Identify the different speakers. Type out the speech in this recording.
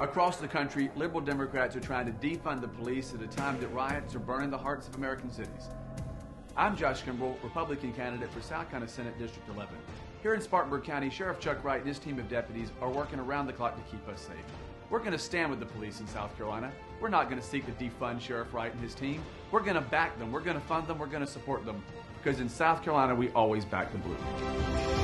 Speaker 1: Across the country, liberal Democrats are trying to defund the police at a time that riots are burning the hearts of American cities. I'm Josh Kimbrell, Republican candidate for South Carolina Senate District 11. Here in Spartanburg County, Sheriff Chuck Wright and his team of deputies are working around the clock to keep us safe. We're going to stand with the police in South Carolina. We're not going to seek to defund Sheriff Wright and his team. We're going to back them. We're going to fund them. We're going to support them. Because in South Carolina, we always back the blue.